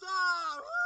time!